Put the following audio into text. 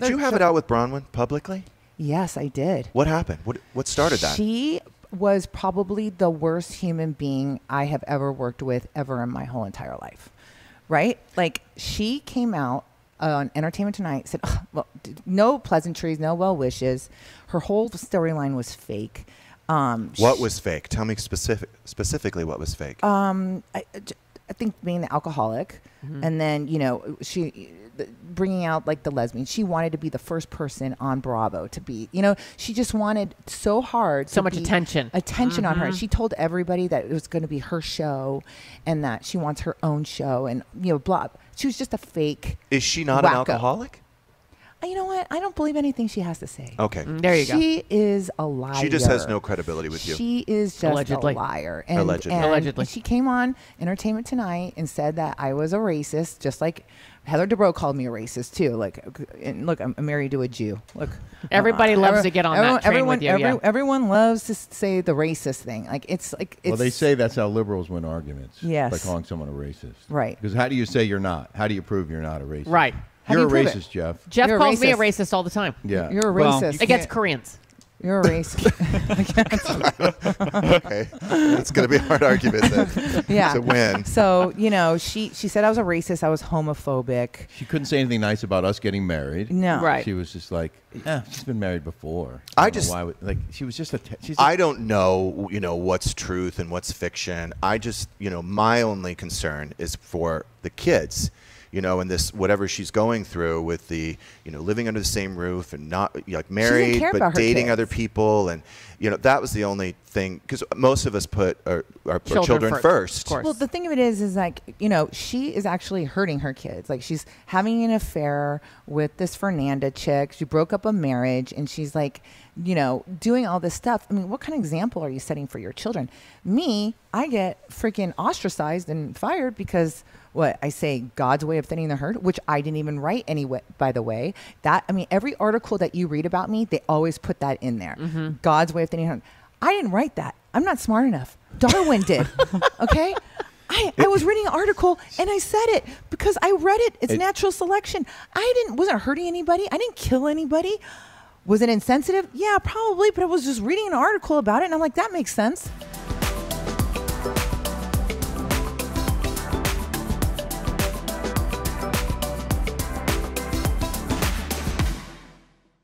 Did you have it out with Braunwyn publicly? Yes, I did. What happened? What what started that? She was probably the worst human being I have ever worked with ever in my whole entire life. Right? Like she came out on Entertainment Tonight said, "Ugh, "Well, no pleasantries, no well wishes." Her whole storyline was fake. Um, what sh- was fake? Tell me specific specifically what was fake. um, I, I j- I think being the alcoholic, mm-hmm. and then you know she the- bringing out like the lesbian. She wanted to be the first person on Bravo to be. You know, she just wanted so hard. So to much be- attention. Attention on her. Mm-hmm. She told everybody that it was going to be her show, and that she wants her own show, and you know, blah. She was just a fake. Is she not an alcoholic? Uh, You know what? I don't believe anything she has to say. Okay. Mm, There you go. She is a liar. She just has no credibility with you. She is just Allegedly. a liar. And, Allegedly. and Allegedly. She came on Entertainment Tonight and said that I was a racist, just like Heather Dubrow called me a racist too. Like, and look, I'm married to a Jew. Look, Everybody loves to get on that everyone, train everyone, with you, every- yeah. everyone loves to say the racist thing. Like, it's like it's well, they say that's how liberals win arguments. Yes. By calling someone a racist. Right. Because how do you say you're not? How do you prove you're not a racist? Right. How You're a you prove it? racist, Jeff. Jeff You're a calls me a racist. racist all the time. Yeah. you're a Well, racist. Against Koreans. You're a racist. okay. it's going to be a hard argument then. yeah. To win. So you know, she she said I was a racist. I was homophobic. She couldn't say anything nice about us getting married. No. Right. She was just like, yeah, she's been married before. I don't know just- why would, like she was just a. Te- she's a I don't know, you know, what's truth and what's fiction. I just, you know, my only concern is for the kids, you know, and this whatever she's going through with the, you know, living under the same roof and not like married but dating kids. other people and you know, that was the only thing cuz most of us put our, our our Children children, first, first. Well, the thing of it is, is like you know, she is actually hurting her kids. Like she's having an affair with this Fernanda chick. She broke up a marriage, and she's like, you know, doing all this stuff. I mean, what kind of example are you setting for your children? Me, I get freaking ostracized and fired because what I say God's way of thinning the herd, which I didn't even write anyway. By the way, that I mean, every article that you read about me, they always put that in there. Mm-hmm. God's way of thinning the herd. I didn't write that. I'm not smart enough. Darwin did. Okay. I, I was reading an article and I said it because I read it. It's It- natural selection. I didn't wasn't hurting anybody. I didn't kill anybody. Was it insensitive? Yeah, probably. But I was just reading an article about it and I'm like, that makes sense.